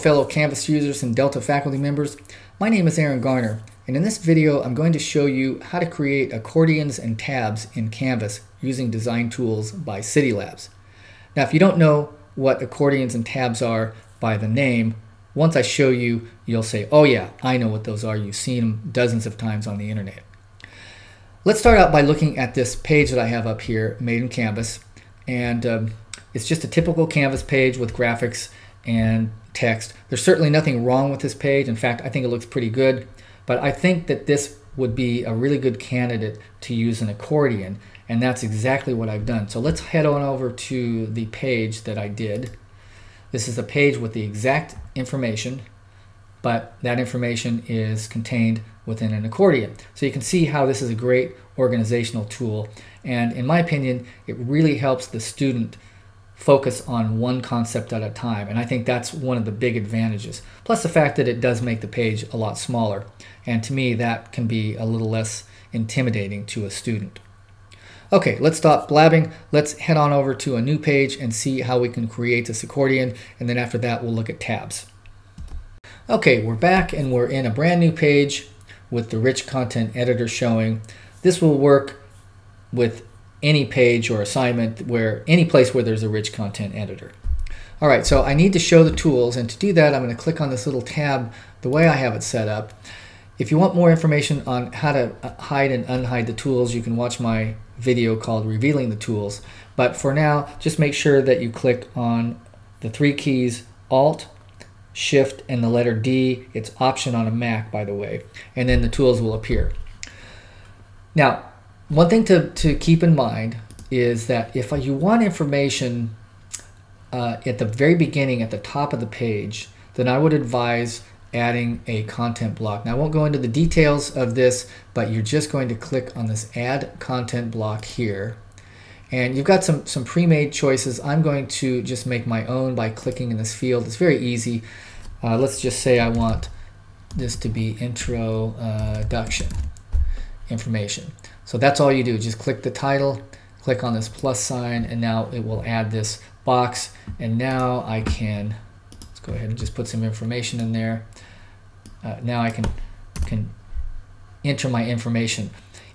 fellow Canvas users and Delta faculty members. My name is Aaron Garner, and in this video I'm going to show you how to create accordions and tabs in Canvas using design tools by Cidi Labs. Now if you don't know what accordions and tabs are by the name, once I show you, you'll say, oh yeah, I know what those are. You've seen them dozens of times on the internet. Let's start out by looking at this page that I have up here, made in Canvas. And um, it's just a typical Canvas page with graphics and text. There's certainly nothing wrong with this page. In fact, I think it looks pretty good. But I think that this would be a really good candidate to use an accordion. And that's exactly what I've done. So let's head on over to the page that I did. This is a page with the exact information, but that information is contained within an accordion. So you can see how this is a great organizational tool. And in my opinion, it really helps the student focus on one concept at a time. And I think that's one of the big advantages. Plus the fact that it does make the page a lot smaller. And to me, that can be a little less intimidating to a student. Okay, let's stop blabbing. Let's head on over to a new page and see how we can create this accordion. And then after that, we'll look at tabs. Okay, we're back and we're in a brand new page with the rich content editor showing. This will work with any page or assignment where any place where there's a rich content editor. All right, so I need to show the tools, and to do that, I'm going to click on this little tab the way I have it set up. If you want more information on how to uh, hide and unhide the tools, you can watch my video called Revealing the Tools. But for now, just make sure that you click on the three keys Alt, Shift, and the letter D. It's Option on a Mac, by the way, and then the tools will appear. Now, one thing to, to keep in mind is that if you want information uh, at the very beginning, at the top of the page, then I would advise adding a content block. Now I won't go into the details of this, but you're just going to click on this add content block here. And you've got some, some pre-made choices. I'm going to just make my own by clicking in this field. It's very easy. Uh, let's just say I want this to be introduction information. So that's all you do. Just click the title, click on this plus sign, and now it will add this box. And now I can, let's go ahead and just put some information in there. Uh, now I can, can enter my information.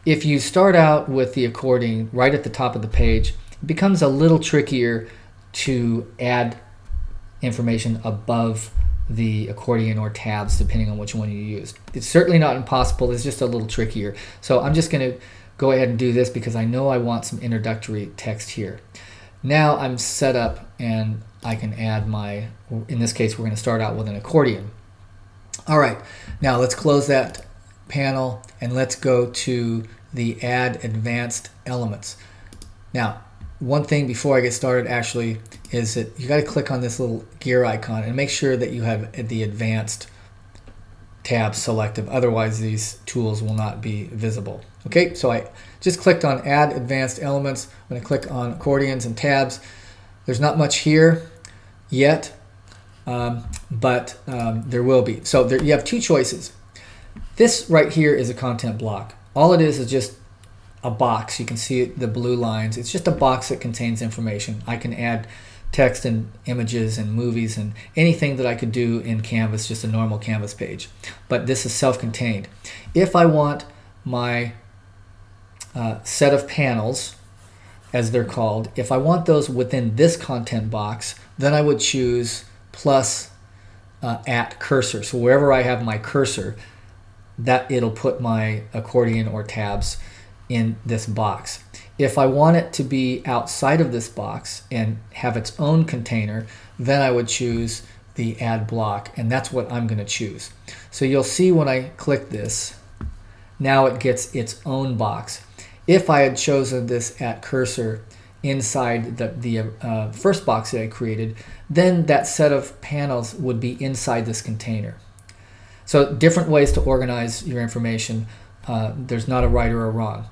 If you start out with the accordion right at the top of the page, it becomes a little trickier to add information above the accordion or tabs depending on which one you use. It's certainly not impossible, it's just a little trickier. So I'm just going to go ahead and do this because I know I want some introductory text here. Now I'm set up and I can add my, in this case we're going to start out with an accordion. All right, now let's close that panel and let's go to the add advanced elements. Now, one thing before I get started actually is that you got to click on this little gear icon and make sure that you have the advanced tab selective. Otherwise, these tools will not be visible. Okay, so I just clicked on Add Advanced Elements. I'm going to click on Accordions and Tabs. There's not much here yet, um, but um, there will be. So there, you have two choices. This right here is a content block. All it is is just a box. You can see the blue lines. It's just a box that contains information. I can add text and images and movies and anything that I could do in Canvas, just a normal Canvas page. But this is self-contained. If I want my uh, set of panels, as they're called, if I want those within this content box, then I would choose plus uh, at cursor. So wherever I have my cursor, that it'll put my accordion or tabs in this box. If I want it to be outside of this box and have its own container, then I would choose the add block and that's what I'm going to choose. So you'll see when I click this, now it gets its own box. If I had chosen this at cursor inside the, the uh, first box that I created, then that set of panels would be inside this container. So different ways to organize your information. Uh, there's not a right or a wrong.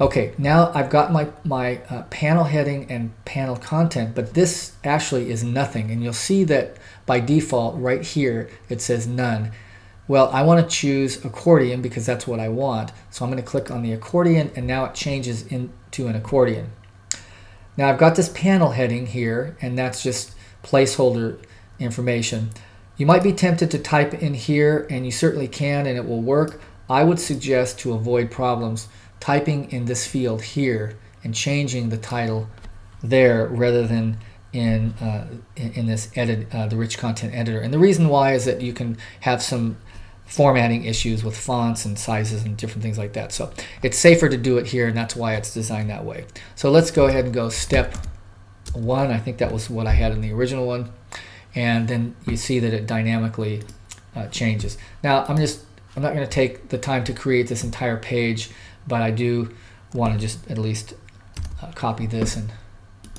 Okay, now I've got my, my uh, panel heading and panel content, but this actually is nothing. And you'll see that by default right here, it says none. Well, I want to choose accordion because that's what I want. So I'm going to click on the accordion and now it changes into an accordion. Now I've got this panel heading here and that's just placeholder information. You might be tempted to type in here, and you certainly can, and it will work. I would suggest to avoid problems typing in this field here and changing the title there rather than in uh, in this edit uh, the rich content editor. And the reason why is that you can have some formatting issues with fonts and sizes and different things like that. So it's safer to do it here and that's why it's designed that way. So let's go ahead and go step one. I think that was what I had in the original one. And then you see that it dynamically uh, changes. Now I'm just I'm not going to take the time to create this entire page but I do want to just at least uh, copy this and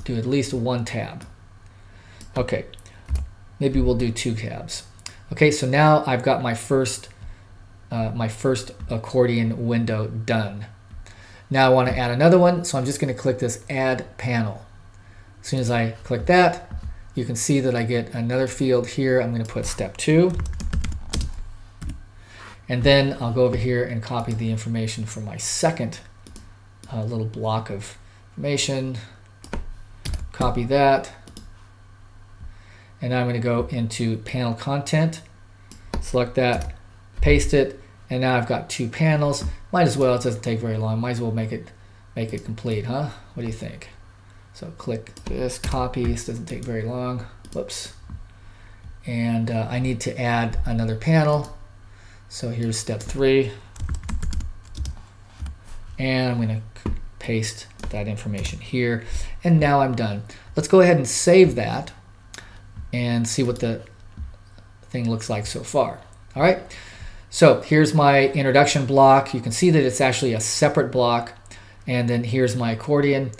do at least one tab. Okay, maybe we'll do two tabs. Okay, so now I've got my first uh, my first accordion window done. Now I want to add another one, so I'm just going to click this Add Panel. As soon as I click that, you can see that I get another field here. I'm going to put Step 2. And then I'll go over here and copy the information for my second uh, little block of information. Copy that. And I'm going to go into panel content, select that, paste it, and now I've got two panels. Might as well, it doesn't take very long. Might as well make it make it complete, huh? What do you think? So click this, copy, this doesn't take very long. Whoops. And uh, I need to add another panel. So here's step three. And I'm going to paste that information here. And now I'm done. Let's go ahead and save that and see what the thing looks like so far. All right. So here's my introduction block. You can see that it's actually a separate block. And then here's my accordion.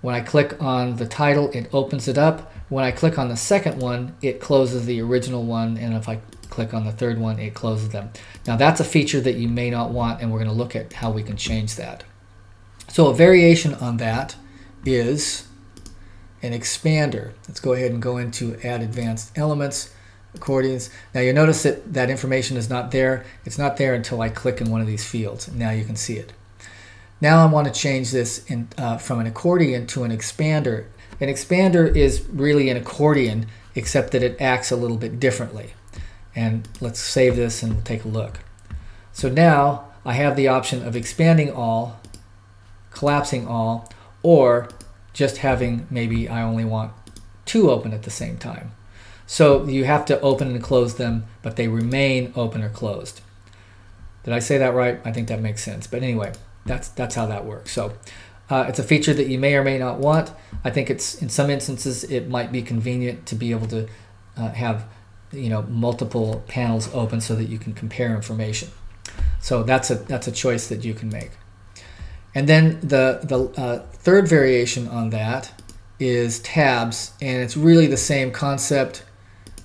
When I click on the title, it opens it up. When I click on the second one, it closes the original one. And if I click on the third one, it closes them. Now that's a feature that you may not want, and we're going to look at how we can change that. So a variation on that is an expander. Let's go ahead and go into add advanced elements, accordions. Now you notice that that information is not there. It's not there until I click in one of these fields. Now you can see it. Now I want to change this in, uh, from an accordion to an expander. An expander is really an accordion except that it acts a little bit differently. And let's save this and take a look. So now I have the option of expanding all collapsing all, or just having maybe I only want two open at the same time. So you have to open and close them, but they remain open or closed. Did I say that right? I think that makes sense. But anyway, that's that's how that works. So uh, it's a feature that you may or may not want. I think it's in some instances it might be convenient to be able to uh, have you know multiple panels open so that you can compare information. So that's a that's a choice that you can make. And then the, the uh, third variation on that is tabs, and it's really the same concept,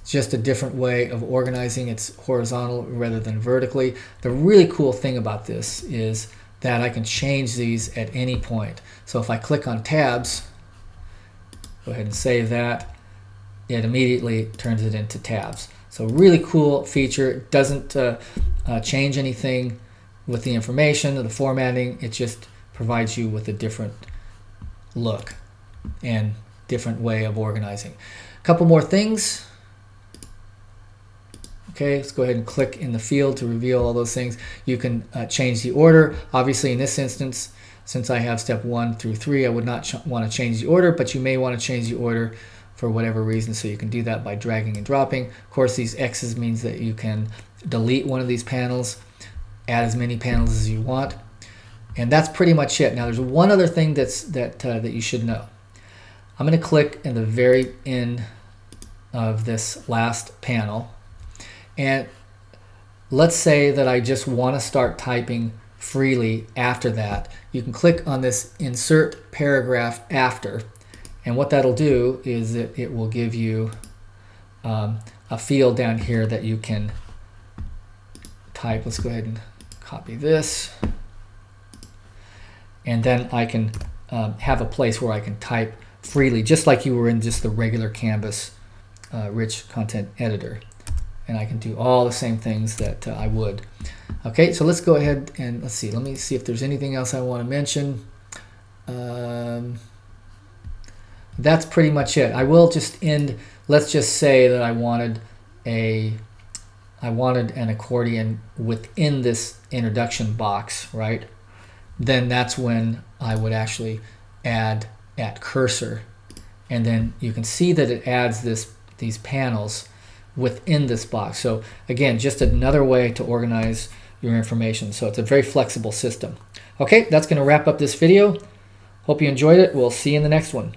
just a different way of organizing. It's horizontal rather than vertically. The really cool thing about this is that I can change these at any point. So if I click on tabs, go ahead and save that, it immediately turns it into tabs. So really cool feature. It doesn't uh, uh, change anything with the information or the formatting. It just provides you with a different look and different way of organizing. A couple more things. Okay, let's go ahead and click in the field to reveal all those things. You can uh, change the order. Obviously, in this instance, since I have step one through three, I would not want to change the order, but you may want to change the order for whatever reason. So you can do that by dragging and dropping. Of course, these X's means that you can delete one of these panels, add as many panels as you want. And that's pretty much it. Now there's one other thing that's that uh, that you should know. I'm going to click in the very end of this last panel. And let's say that I just want to start typing freely after that. You can click on this insert paragraph after. And what that'll do is that it will give you um, a field down here that you can type. Let's go ahead and copy this and then I can um, have a place where I can type freely, just like you were in just the regular Canvas uh, rich content editor. And I can do all the same things that uh, I would. Okay, so let's go ahead and let's see. Let me see if there's anything else I want to mention. Um, that's pretty much it. I will just end, let's just say that I wanted a I wanted an accordion within this introduction box, right? Then that's when I would actually add at cursor. And then you can see that it adds this these panels within this box. So again, just another way to organize your information. So it's a very flexible system. Okay, that's going to wrap up this video. Hope you enjoyed it. We'll see you in the next one.